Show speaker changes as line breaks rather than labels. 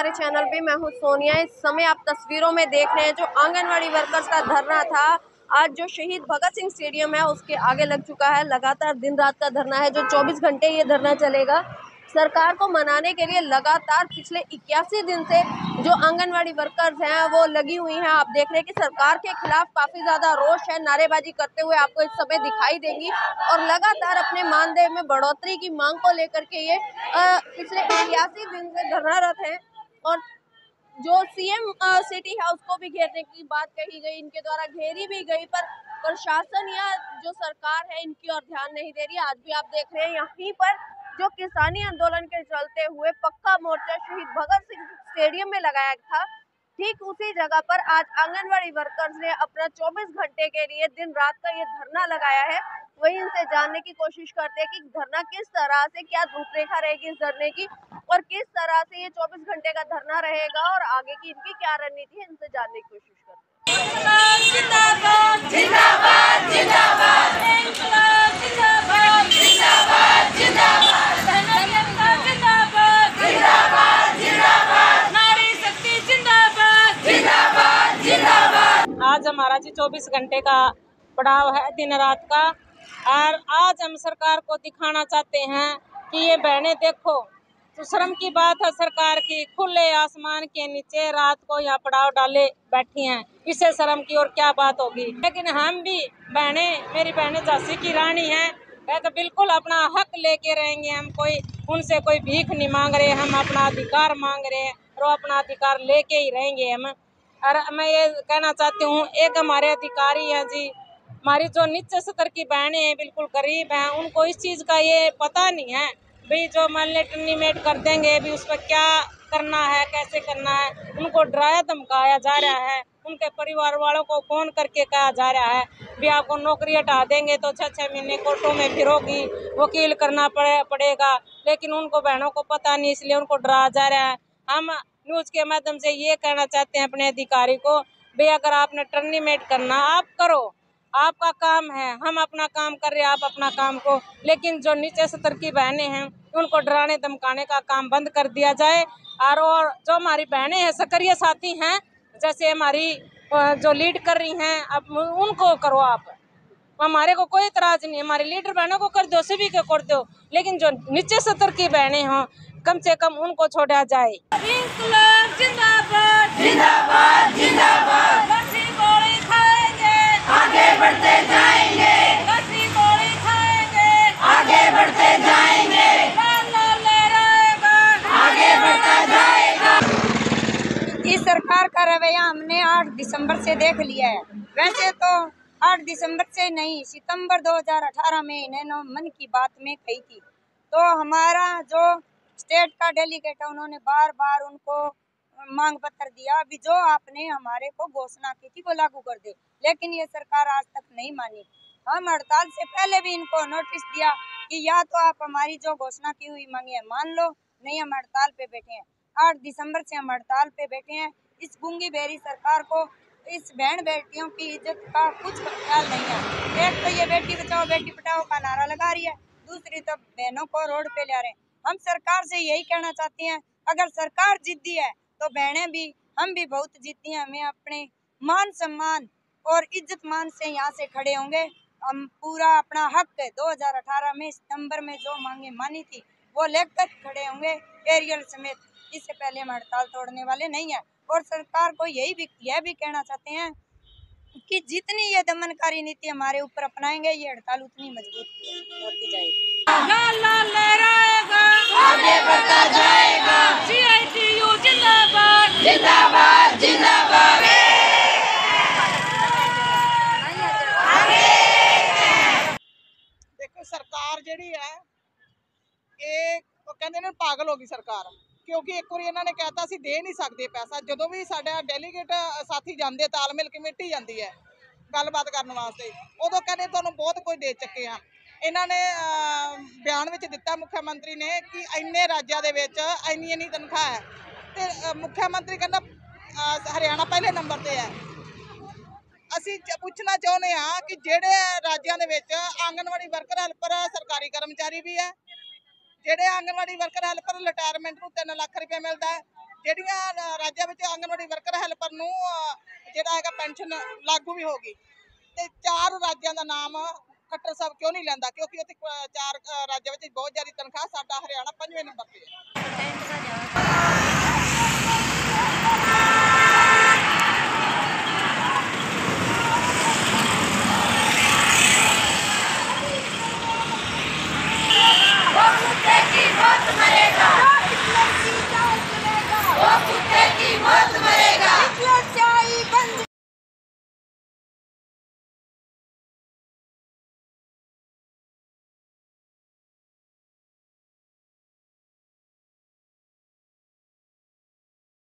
हमारे चैनल पे मैं हूँ सोनिया। इस समय आप तस्वीरों में देख रहे हैं जो आंगनवाड़ी वर्कर्स का धरना था। आज जो शहीद भगत सिंह स्टेडियम है उसके आगे लग चुका है। लगातार दिन रात का धरना है जो 24 घंटे ये धरना चलेगा। सरकार को मनाने के लिए लगातार पिछले इक्यासी दिन से जो आंगनवाड़ी वर्कर्स हैं वो लगी हुई हैं। आप देख रहे हैं कि सरकार के खिलाफ काफ़ी ज़्यादा रोष है। नारेबाजी करते हुए आपको इस समय दिखाई देंगी। और लगातार अपने मानदेय में बढ़ोतरी की मांग को लेकर के ये आ, पिछले इक्यासी दिन से धरनारत है। और जो सीएम सिटी है उसको भी घेरने की बात कही गई, इनके द्वारा घेरी भी गई, पर प्रशासन या जो सरकार है, इनकी ओर ध्यान नहीं दे रही। आज भी आप देख रहे हैं, यहीं पर जो किसानी आंदोलन के चलते हुए पक्का मोर्चा शहीद भगत सिंह स्टेडियम में लगाया था, ठीक उसी जगह पर आज आंगनवाड़ी वर्कर्स ने अपना 24 घंटे के लिए दिन रात का ये धरना लगाया है। वही इनसे जानने की कोशिश करते हैं कि धरना किस तरह से, क्या रूपरेखा रहेगी इस धरने की और किस तरह से ये 24 घंटे का धरना रहेगा और आगे की इनकी क्या रणनीति है, इनसे जानने की कोशिश करते हैं।
आज हमारा जी 24 घंटे का पड़ाव है दिन रात का। और आज हम सरकार को दिखाना चाहते हैं कि ये बहनें देखो तो शर्म की बात है सरकार की, खुले आसमान के नीचे रात को यहाँ पड़ाव डाले बैठी हैं। इसे शर्म की और क्या बात होगी? लेकिन हम भी बहनें, मेरी बहनें झांसी की रानी हैं। वह तो बिल्कुल अपना हक लेके रहेंगे हम कोई, उनसे कोई भीख नहीं मांग रहे, हम अपना अधिकार मांग रहे हैं और अपना अधिकार लेके ही रहेंगे हम। और मैं ये कहना चाहती हूँ, एक हमारे अधिकारी हैं जी हमारी जो नीचे स्तर की बहनें हैं, बिल्कुल गरीब हैं, उनको इस चीज़ का ये पता नहीं है भाई जो मान ले टर्निमेट कर देंगे, भी उस पर क्या करना है, कैसे करना है, उनको डराया धमकाया जा रहा है, उनके परिवार वालों को फ़ोन करके कहा जा रहा है भी आपको नौकरी हटा देंगे तो छः छः महीने कोर्टों में फिरोगी वकील करना पड़े, पड़ेगा, लेकिन उनको बहनों को पता नहीं, इसलिए उनको डराया जा रहा है। हम न्यूज़ के माध्यम से ये कहना चाहते हैं अपने अधिकारी को भाई अगर आपने टर्निमेट करना, आप करो। आपका काम है हम अपना काम कर रहे हैं आप अपना काम को। लेकिन जो नीचे स्तर की बहनें हैं उनको डराने धमकाने का काम बंद कर दिया जाए। और, और जो हमारी बहनें हैं सक्रिय साथी हैं जैसे हमारी जो लीड कर रही हैं अब उनको करो आप। हमारे को कोई इतराज नहीं हमारे लीडर बहनों को कर दो सभी को कर दो। लेकिन जो नीचे स्तर की बहनें हों कम से कम उनको छोड़ा जाए।
जिंदाबाद जिंदाबाद जिंदाबाद। बढ़ते जाएँगे। खाएँगे। आगे बढ़ते जाएँगे। आगे बढ़ता जाएगा।
इस सरकार का रवैया हमने 8 दिसंबर से देख लिया है। वैसे तो 8 दिसंबर से नहीं सितंबर 2018 में इन्होंने मन की बात में कही थी। तो हमारा जो स्टेट का डेलीगेट है उन्होंने बार बार उनको मांग पत्र दिया, अभी जो आपने हमारे को घोषणा की थी वो लागू कर दे। लेकिन ये सरकार आज तक नहीं मानी। हम हड़ताल से पहले भी इनको नोटिस दिया कि या तो आप हमारी जो घोषणा की हुई मांगे है, मान लो, नहीं, हम हड़ताल पे बैठे हैं। आठ दिसंबर से हम हड़ताल पे बैठे हैं। इस गुंगी बेरी सरकार को, इस बहन बेटियों की इज़्ज़त का कुछ ख्याल नहीं है। एक तो ये बेटी बचाओ, बेटी पटाओ का नारा लगा रही है। दूसरी तो बहनों को रोड पे ले रहे हैं। हम सरकार से यही कहना चाहते हैं, अगर सरकार जिद्दी है तो बहनें भी, हम भी बहुत जीती हैं, हमें अपने मान सम्मान और इज़्ज़त मान से यहाँ से खड़े होंगे। हम पूरा अपना हक 2018 में सितंबर में जो मांगे, मानी थी, वो लेकर खड़े होंगे। एरियल समेत इससे पहले हम हड़ताल तोड़ने वाले नहीं है और सरकार को यही भी, यह भी कहना चाहते हैं कि जितनी ये दमनकारी नीति हमारे ऊपर अपनाएँगे, ये हड़ताल उतनी मज़बूत होती जाएगी।
आगे बढ़ता जाएगा।
ਇਹ ਉਹ ਕਹਿੰਦੇ ਨੇ ਪਾਗਲ ਹੋ ਗਈ ਸਰਕਾਰ। ਕਿਉਂਕਿ ਇੱਕ ਵਾਰੀ ਇਹਨਾਂ ਨੇ ਕਹਿਤਾ ਸੀ ਦੇ ਨਹੀਂ ਸਕਦੇ ਪੈਸਾ। ਜਦੋਂ ਵੀ ਸਾਡਾ ਡੈਲੀਗੇਟ ਸਾਥੀ ਜਾਂਦੇ ਤਾਲਮੇਲ ਕਮੇਟੀ ਜਾਂਦੀ ਹੈ ਗੱਲਬਾਤ ਕਰਨ ਵਾਸਤੇ, ਉਦੋਂ ਕਹਿੰਦੇ ਤੁਹਾਨੂੰ ਬਹੁਤ ਕੁਝ ਦੇ ਚੱਕੇ ਆ ਇਹਨਾਂ ਨੇ ਬਿਆਨ ਵਿੱਚ ਦਿੱਤਾ ਮੁੱਖ ਮੰਤਰੀ ਨੇ ਕਿ ਇੰਨੇ ਰਾਜਾਂ ਦੇ ਵਿੱਚ ਇੰਨੀ ਇੰਨੀ ਤਨਖਾਹ ਹੈ। ਤੇ ਮੁੱਖ ਮੰਤਰੀ ਕਹਿੰਦਾ ਹਰਿਆਣਾ ਪਹਿਲੇ ਨੰਬਰ ਤੇ ਹੈ। ਅਸੀਂ ਪੁੱਛਣਾ ਚਾਹੁੰਦੇ ਆ ਕਿ ਜਿਹੜੇ ਰਾਜਾਂ ਦੇ ਵਿੱਚ ਆਂਗਨਵਾੜੀ ਵਰਕਰ ਹੈਲਪਰ ਸਰਕਾਰੀ ਕਰਮਚਾਰੀ ਵੀ ਹੈ ਜਿਹੜੇ ਆਂਗਣਵਾੜੀ ਵਰਕਰ ਹੈਲਪਰ ਰਿਟਾਇਰਮੈਂਟ ਨੂੰ 3 ਲੱਖ ਰੁਪਏ ਮਿਲਦਾ ਹੈ, ਜਿਹੜੀਆਂ ਰਾਜਾਂ ਵਿੱਚ ਆਂਗਨਵਾੜੀ ਵਰਕਰ ਹੈਲਪਰ ਨੂੰ ਜਿਹੜਾ ਹੈਗਾ ਪੈਨਸ਼ਨ ਲਾਗੂ ਵੀ ਹੋਗੀ ਤੇ ਚਾਰ ਰਾਜਾਂ ਦਾ ਨਾਮ ਖੱਟਰ ਸਾਹਿਬ ਕਿਉਂ ਨਹੀਂ ਲੈਂਦਾ? ਕਿਉਂਕਿ ਉੱਥੇ ਚਾਰ ਰਾਜਾਂ ਵਿੱਚ ਬਹੁਤ ਜ਼ਿਆਦਾ ਤਨਖਾਹ, ਸਾਡਾ ਹਰਿਆਣਾ ਪੰਜਵੇਂ ਨੰਬਰ ਤੇ ਹੈ।